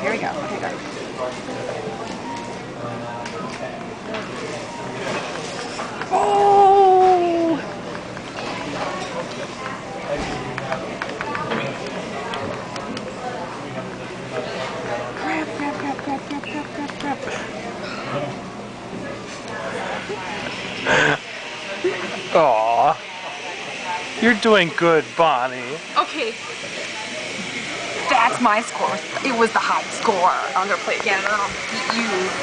here we go. Okay, go. Oh! Crap, crap, crap, crap, crap, crap, crap, crap. Aw. You're doing good, Bonnie. Okay. My score. It was the high score. I'm gonna play again and I'll beat you.